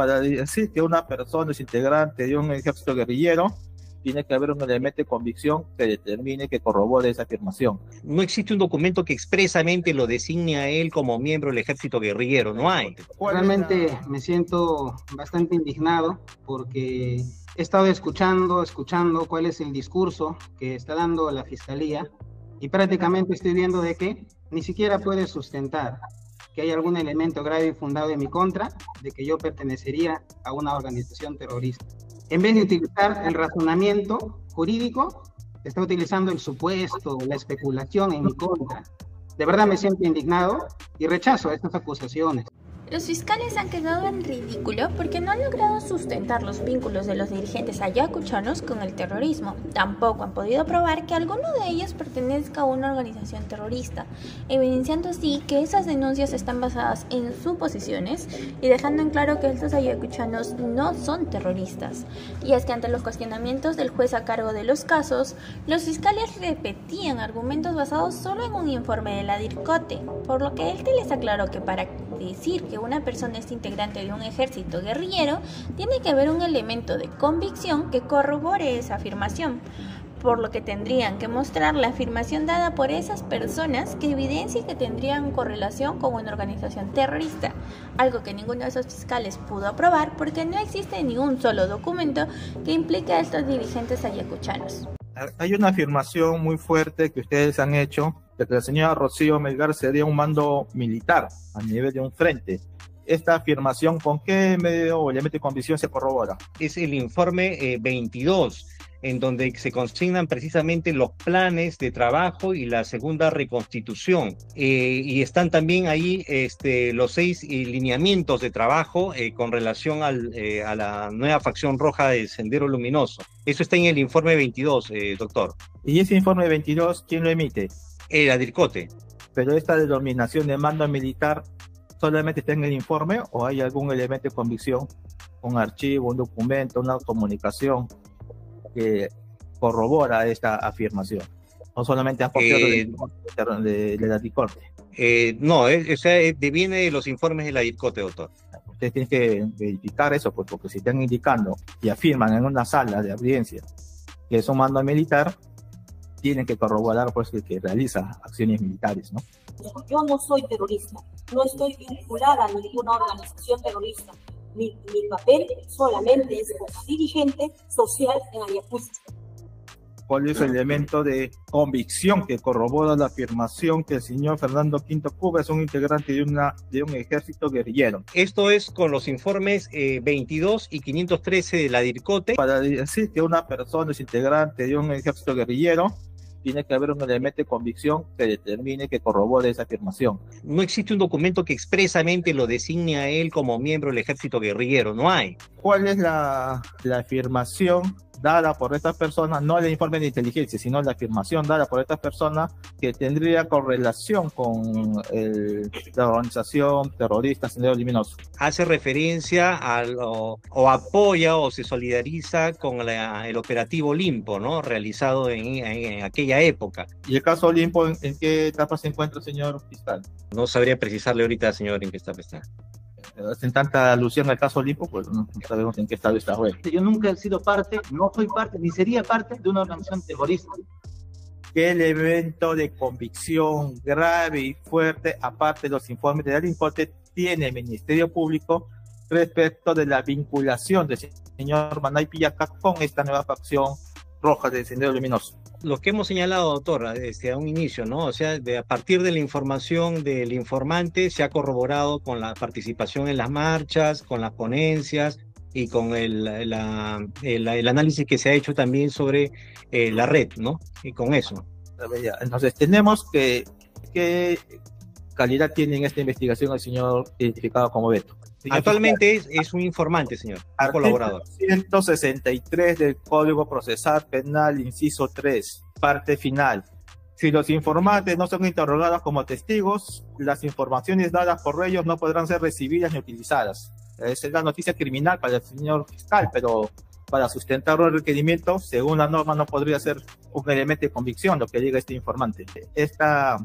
para decir que una persona es integrante de un ejército guerrillero, tiene que haber un elemento de convicción que determine, que corrobore esa afirmación. No existe un documento que expresamente lo designe a él como miembro del ejército guerrillero, no hay. Realmente me siento bastante indignado porque he estado escuchando, escuchando cuál es el discurso que está dando la fiscalía y prácticamente estoy viendo de que ni siquiera puede sustentar hay algún elemento grave y fundado en mi contra de que yo pertenecería a una organización terrorista. En vez de utilizar el razonamiento jurídico, está utilizando el supuesto, la especulación en mi contra. De verdad me siento indignado y rechazo estas acusaciones. Los fiscales han quedado en ridículo porque no han logrado sustentar los vínculos de los dirigentes ayacuchanos con el terrorismo. Tampoco han podido probar que alguno de ellos pertenezca a una organización terrorista, evidenciando así que esas denuncias están basadas en suposiciones y dejando en claro que estos ayacuchanos no son terroristas. Y es que ante los cuestionamientos del juez a cargo de los casos, los fiscales repetían argumentos basados solo en un informe de la DIRCOTE, por lo que él te les aclaró que para decir que una persona es integrante de un ejército guerrillero, tiene que haber un elemento de convicción que corrobore esa afirmación por lo que tendrían que mostrar la afirmación dada por esas personas que evidencie que tendrían correlación con una organización terrorista, algo que ninguno de esos fiscales pudo aprobar porque no existe ningún solo documento que implique a estos dirigentes ayacuchanos. Hay una afirmación muy fuerte que ustedes han hecho de que la señora Rocío Melgar sería un mando militar a nivel de un frente esta afirmación, ¿con qué medio o elemento de convicción se corrobora? Es el informe 22, eh, en donde se consignan precisamente los planes de trabajo y la segunda reconstitución. Eh, y están también ahí este, los seis lineamientos de trabajo eh, con relación al, a la nueva facción roja del Sendero Luminoso. Eso está en el informe 22, doctor. ¿Y ese informe 22 quién lo emite? El Adircote. Pero esta denominación de mando militar solamente está en el informe o hay algún elemento de convicción, un archivo, un documento, una comunicación que corrobora esta afirmación. No solamente copiado eh, de, de, la DICOTE. Eh, no, es, eh, viene de los informes de la DICOTE, doctor. Ustedes tienen que verificar eso, pues, porque si están indicando y afirman en una sala de audiencia que es un mando militar, tienen que corroborar pues que, que realiza acciones militares, ¿no? Yo no soy terrorista, no estoy vinculada a ninguna organización terrorista. Mi, mi papel solamente es como dirigente social en Ayacucho. ¿Cuál es el elemento de convicción que corrobora la afirmación que el señor Fernando Quinto Cuba es un integrante de, una, de un ejército guerrillero? Esto es con los informes 22 eh, y 513 de la DIRCOTE. Para decir que una persona es integrante de un ejército guerrillero, tiene que haber un elemento de convicción que determine, que corrobore esa afirmación. No existe un documento que expresamente lo designe a él como miembro del ejército guerrillero, no hay. ¿Cuál es la, la afirmación dada por estas personas, no el informe de inteligencia, sino la afirmación dada por estas personas que tendría correlación con el, la organización terrorista Sendero Luminoso. Hace referencia al, o, apoya o se solidariza con el operativo Olimpo, ¿no? Realizado en, aquella época. ¿Y el caso Olimpo en, qué etapa se encuentra, señor fiscal? No sabría precisarle ahorita, señor, en qué etapa está hacen tanta alusión al caso Olimpo, pues no, sabemos en qué estado está hoy. Yo nunca he sido parte, no soy parte, ni sería parte de una organización terrorista. ¿Qué elemento de convicción grave y fuerte, aparte de los informes de delincuente, tiene el Ministerio Público respecto de la vinculación del señor Manay Pillaca con esta nueva facción roja del Sendero Luminoso? lo que hemos señalado, doctor, desde un inicio, ¿no? O sea, de, a partir de la información del informante se ha corroborado con la participación en las marchas, con las ponencias y con el, la, el, análisis que se ha hecho también sobre eh, la red, ¿no? Y con eso. Entonces, tenemos que, ¿qué calidad tiene en esta investigación el señor identificado como Beto? Actualmente es, es, un informante, señor, un colaborador. 163 del Código Procesal Penal, inciso 3, parte final. Si los informantes no son interrogados como testigos, las informaciones dadas por ellos no podrán ser recibidas ni utilizadas. Esa es la noticia criminal para el señor fiscal, pero para sustentar un requerimiento, según la norma, no podría ser un elemento de convicción lo que diga este informante. Esta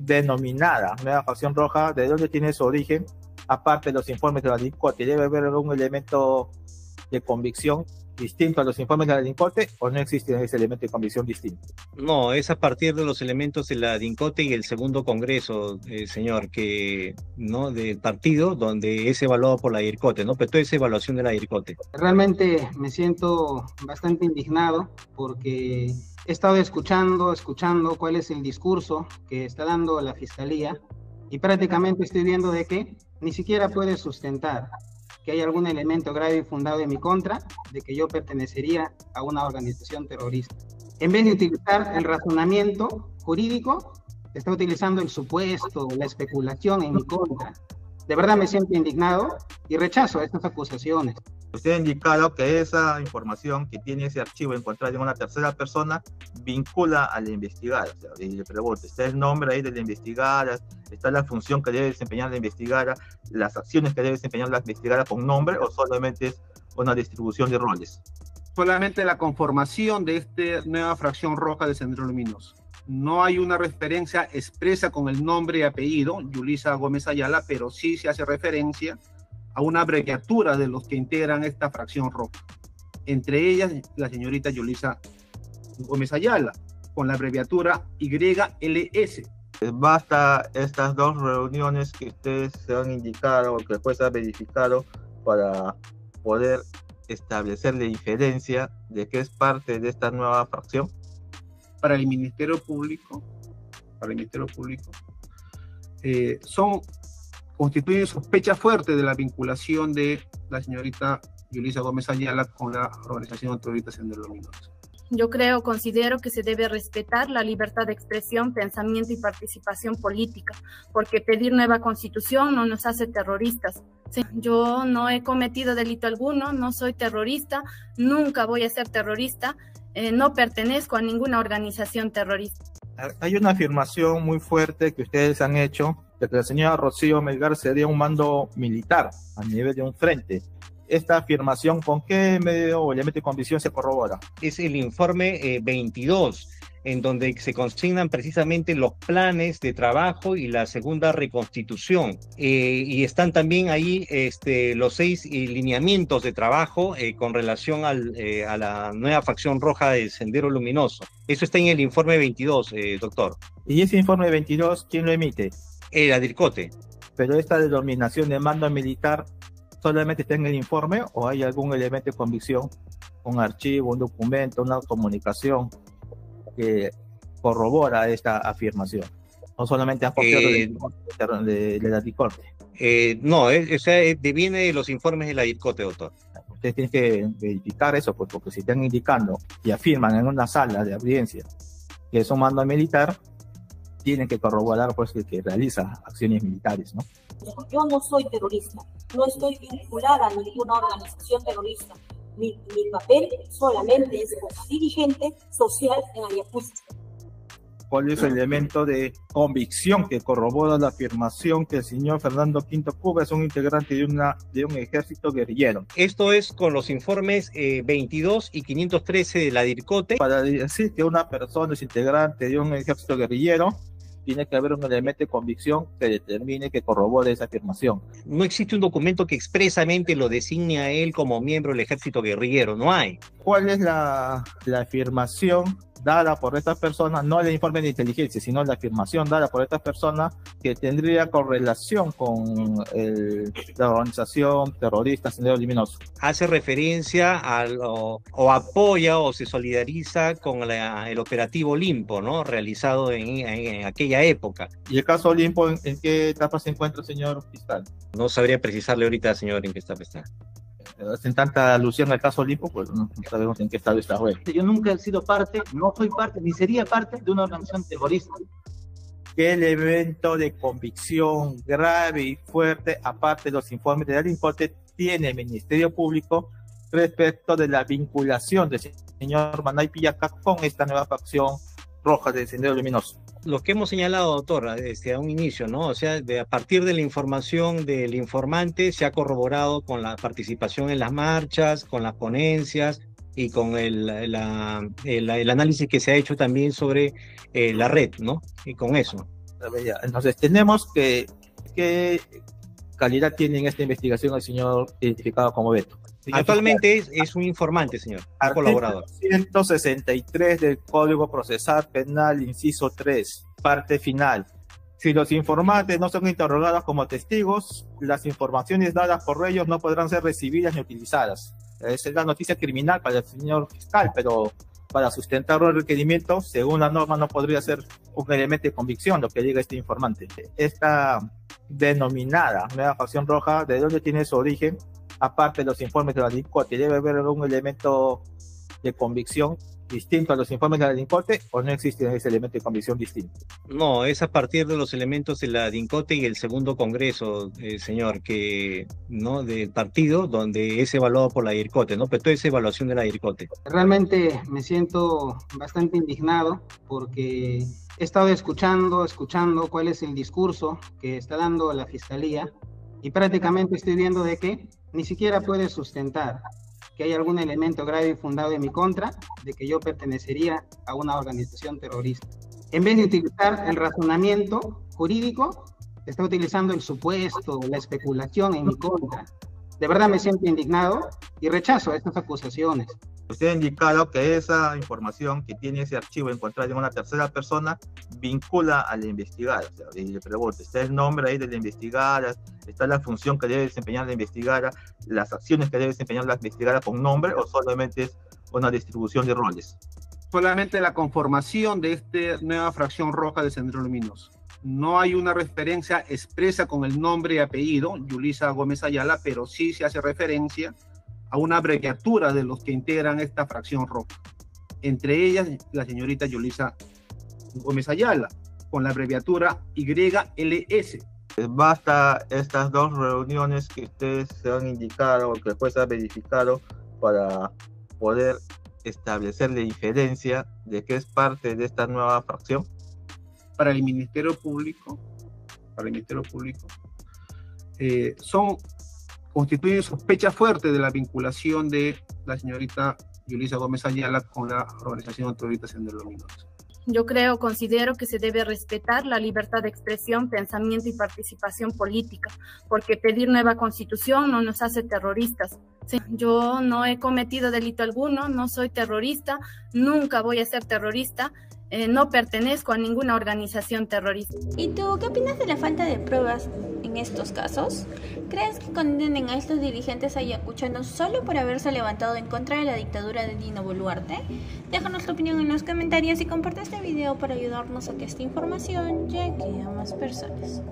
denominada nueva facción roja, ¿de dónde tiene su origen? aparte de los informes de la DICOTE, debe haber algún elemento de convicción distinto a los informes de la DINCOTE o no existe ese elemento de convicción distinto? No, es a partir de los elementos de la DINCOTE y el segundo congreso, eh, señor, que no del partido donde es evaluado por la DIRCOTE, ¿no? Pero toda esa evaluación de la DIRCOTE. Realmente me siento bastante indignado porque he estado escuchando, escuchando cuál es el discurso que está dando la fiscalía y prácticamente estoy viendo de que ni siquiera puede sustentar que hay algún elemento grave y fundado en mi contra de que yo pertenecería a una organización terrorista. En vez de utilizar el razonamiento jurídico, está utilizando el supuesto, la especulación en mi contra. De verdad me siento indignado y rechazo estas acusaciones. Usted ha indicado que esa información que tiene ese archivo encontrado en una tercera persona vincula a la investigada. O sea, y le pregunto, ¿está el nombre ahí de la investigada? ¿Está la función que debe desempeñar la investigada? ¿Las acciones que debe desempeñar la investigada con nombre o solamente es una distribución de roles? Solamente la conformación de esta nueva fracción roja de Sendero Luminoso. No hay una referencia expresa con el nombre y apellido, Yulisa Gómez Ayala, pero sí se hace referencia a una abreviatura de los que integran esta fracción roja. Entre ellas, la señorita Yulisa Gómez Ayala, con la abreviatura YLS. Basta estas dos reuniones que ustedes se han indicado o que después se han verificado para poder establecer la diferencia de que es parte de esta nueva fracción. Para el Ministerio Público, para el Ministerio Público, eh, son constituye sospecha fuerte de la vinculación de la señorita Yulisa Gómez Ayala con la organización terrorista Sendero Luminoso. Yo creo, considero que se debe respetar la libertad de expresión, pensamiento y participación política, porque pedir nueva constitución no nos hace terroristas. Yo no he cometido delito alguno, no soy terrorista, nunca voy a ser terrorista, eh, no pertenezco a ninguna organización terrorista. Hay una afirmación muy fuerte que ustedes han hecho de que la señora Rocío Melgar sería un mando militar a nivel de un frente. Esta afirmación, ¿con qué medio o elemento de convicción se corrobora? Es el informe 22 eh, en donde se consignan precisamente los planes de trabajo y la segunda reconstitución. Eh, y están también ahí este, los seis lineamientos de trabajo eh, con relación al, a la nueva facción roja del Sendero Luminoso. Eso está en el informe 22, doctor. ¿Y ese informe 22 quién lo emite? El Adircote. Pero esta denominación de mando militar solamente está en el informe o hay algún elemento de convicción, un archivo, un documento, una comunicación que corrobora esta afirmación. No solamente copiado eh, de, de, la. Eh, no, eh, viene de los informes de la DICOTE, doctor. Ustedes tienen que verificar eso, pues, porque si están indicando y afirman en una sala de audiencia que es un mando militar, tienen que corroborar pues que, realiza acciones militares, ¿no? Yo no soy terrorista, no estoy vinculada a ninguna organización terrorista. Mi, mi papel solamente es como dirigente social en Ayacucho cuál es el elemento de convicción que corrobora la afirmación que el señor Fernando Quinto Cuba es un integrante de, una, de un ejército guerrillero. Esto es con los informes 22 eh, y 513 de la DIRCOTE. Para decir que una persona es integrante de un ejército guerrillero, tiene que haber un elemento de convicción que determine, que corrobore esa afirmación. No existe un documento que expresamente lo designe a él como miembro del ejército guerrillero, no hay. ¿Cuál es la, la afirmación dada por estas personas, no el informe de inteligencia, sino la afirmación dada por estas personas que tendría correlación con el, la organización terrorista Sendero Luminoso. Hace referencia al, o, apoya o se solidariza con el operativo Limpo, ¿no? Realizado en, aquella época. ¿Y el caso Limpo en, qué etapa se encuentra, señor fiscal? No sabría precisarle ahorita, señor, en qué etapa está hacen tanta alusión al caso Olimpo, pues no, sabemos en qué estado está hoy. Yo nunca he sido parte, no soy parte, ni sería parte de una organización terrorista. ¿Qué elemento de convicción grave y fuerte, aparte de los informes de delincuente, tiene el Ministerio Público respecto de la vinculación del señor Manay Pillaca con esta nueva facción roja del Sendero Luminoso? lo que hemos señalado, doctor, desde un inicio, ¿no? O sea, de, a partir de la información del informante se ha corroborado con la participación en las marchas, con las ponencias y con el, la, el, análisis que se ha hecho también sobre eh, la red, ¿no? Y con eso. Entonces, tenemos que, que calidad tiene en esta investigación el señor identificado como Beto? Actualmente es, es, un informante, señor, un colaborador. 163 del Código Procesal Penal, inciso 3, parte final. Si los informantes no son interrogados como testigos, las informaciones dadas por ellos no podrán ser recibidas ni utilizadas. Esa es la noticia criminal para el señor fiscal, pero para sustentar el requerimiento, según la norma, no podría ser un elemento de convicción lo que diga este informante. Esta denominada nueva facción roja, ¿de dónde tiene su origen? Aparte de los informes de la DICOTE, debe haber algún elemento de convicción distinto a los informes de la DINCOTE o no existe ese elemento de convicción distinto? No, es a partir de los elementos de la DINCOTE y el segundo congreso, eh, señor, que no del partido donde es evaluado por la DIRCOTE, ¿no? Pero toda esa evaluación de la DIRCOTE. Realmente me siento bastante indignado porque he estado escuchando, escuchando cuál es el discurso que está dando la fiscalía y prácticamente estoy viendo de que ni siquiera puede sustentar que hay algún elemento grave y fundado en mi contra de que yo pertenecería a una organización terrorista. En vez de utilizar el razonamiento jurídico, está utilizando el supuesto, la especulación en mi contra. De verdad me siento indignado y rechazo estas acusaciones. Usted ha indicado que esa información que tiene ese archivo encontrado en una tercera persona vincula a la investigada. O sea, y le pregunto, ¿está el nombre ahí de la investigada? ¿Está la función que debe desempeñar la investigada? ¿Las acciones que debe desempeñar la investigada con nombre o solamente es una distribución de roles? Solamente la conformación de esta nueva fracción roja de Centro Luminoso. No hay una referencia expresa con el nombre y apellido, Yulisa Gómez Ayala, pero sí se hace referencia a una abreviatura de los que integran esta fracción roja. Entre ellas, la señorita Yulisa Gómez Ayala, con la abreviatura YLS. Basta estas dos reuniones que ustedes se han indicado o que después se ha verificado para poder establecer la diferencia de que es parte de esta nueva fracción. Para el Ministerio Público, para el Ministerio Público, eh, son constituye sospecha fuerte de la vinculación de la señorita Yulisa Gómez Ayala con la organización terrorista Sendero Luminoso. Yo creo, considero que se debe respetar la libertad de expresión, pensamiento y participación política, porque pedir nueva constitución no nos hace terroristas. yo no he cometido delito alguno, no soy terrorista, nunca voy a ser terrorista, eh, no pertenezco a ninguna organización terrorista. ¿Y tú qué opinas de la falta de pruebas en estos casos? ¿Crees que condenen a estos dirigentes ayacuchanos solo por haberse levantado en contra de la dictadura de Dino Boluarte? Déjanos tu opinión en los comentarios y comparte este video para ayudarnos a que esta información llegue a más personas.